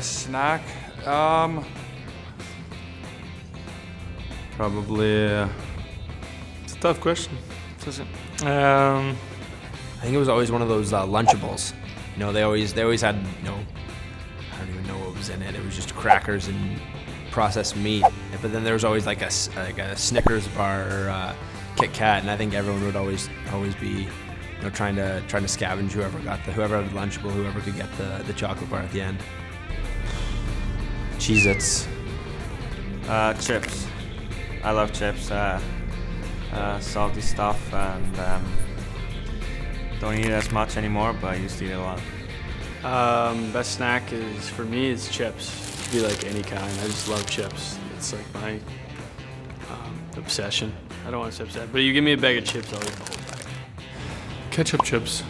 Best snack? Um, Probably. Uh, it's a tough question. Um, I think it was always one of those uh, Lunchables. You know, they always they always had you know, I don't even know what was in it. It was just crackers and processed meat. But then there was always like a s- like a Snickers bar or uh, Kit Kat, and I think everyone would always always be you know trying to trying to scavenge whoever got the whoever had the Lunchable, whoever could get the the chocolate bar at the end. Cheez-Its. uh, chips. I love chips. Uh, uh, salty stuff, and um, don't eat it as much anymore, but I used to eat it a lot. Um, best snack is for me is chips. Could be like any kind. I just love chips. It's like my um, obsession. I don't want to say obsessed, but you give me a bag of chips, I'll eat the whole bag. ketchup chips.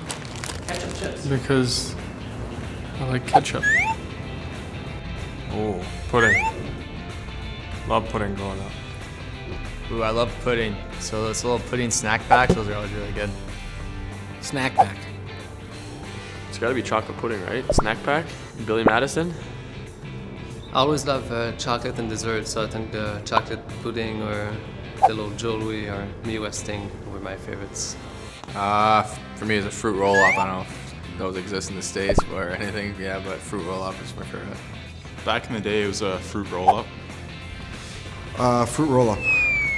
Ketchup chips. Because I like ketchup. Oh, pudding. Love pudding growing up. Ooh, I love pudding. So those little pudding snack packs, those are always really good. Snack pack. It's gotta be chocolate pudding, right? Snack pack? Billy Madison? I always love uh, chocolate and dessert, so I think the chocolate pudding or the little jewelry or Midwest thing were my favorites. Uh, for me, it's a fruit roll up. I don't know if those exist in the States or anything, yeah, but fruit roll up is my favorite. Back in the day, it was a fruit roll-up. Uh, fruit roll up.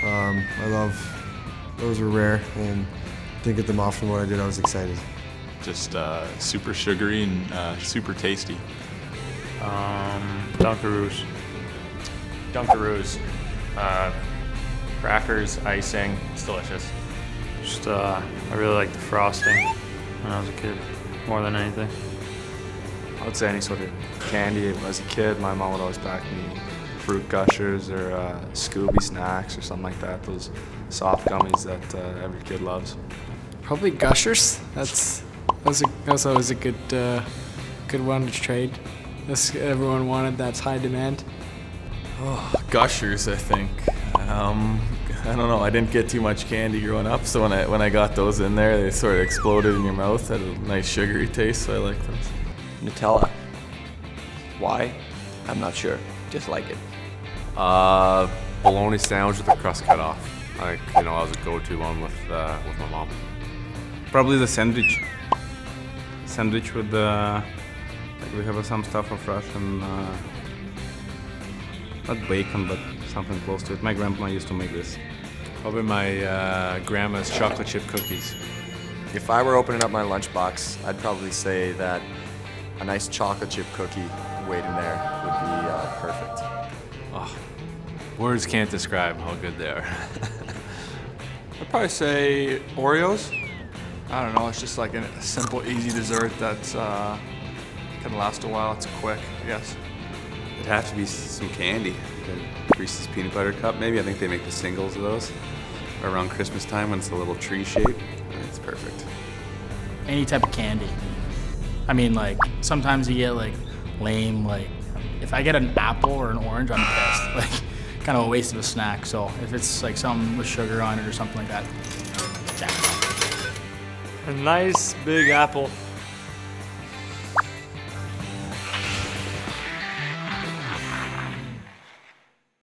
Um, I love those were rare and didn't get them often. When I did, I was excited. Just uh, super sugary and uh, super tasty. Um, Dunkaroos. Dunkaroos. Uh, crackers, icing. It's delicious. Just, uh, I really like the frosting when I was a kid, more than anything. I would say any sort of candy. As a kid, my mom would always pack me fruit gushers or uh, Scooby snacks or something like that. Those soft gummies that uh, every kid loves. Probably Gushers. That's that's, a, that's always a good uh, good one to trade. That's everyone wanted. That's high demand. Oh, Gushers, I think. Um, I don't know. I didn't get too much candy growing up, so when I when I got those in there, they sort of exploded in your mouth. Had a nice sugary taste, so I like those. Nutella. Why? I'm not sure. Just like it. Uh, bologna sandwich with the crust cut off. Like you know, I was a go-to one with uh, with my mom. Probably the sandwich. Sandwich with the like we have some stuff of Russian... uh, not bacon, but something close to it. My grandma used to make this. Probably my uh, grandma's chocolate chip cookies. If I were opening up my lunchbox, I'd probably say that a nice chocolate chip cookie waiting there would be uh, perfect. Oh, words can't describe how good they are. I'd probably say Oreos. I don't know. It's just like a simple, easy dessert that uh, can last a while. It's quick, I guess. It'd have to be some candy. The Reese's peanut butter cup, maybe. I think they make the singles of those around Christmas time when it's a little tree shape. It's perfect. Any type of candy. I mean, like sometimes you get like lame. Like if I get an apple or an orange, I'm pissed. Like kind of a waste of a snack. So if it's like something with sugar on it or something like that, yeah. A nice big apple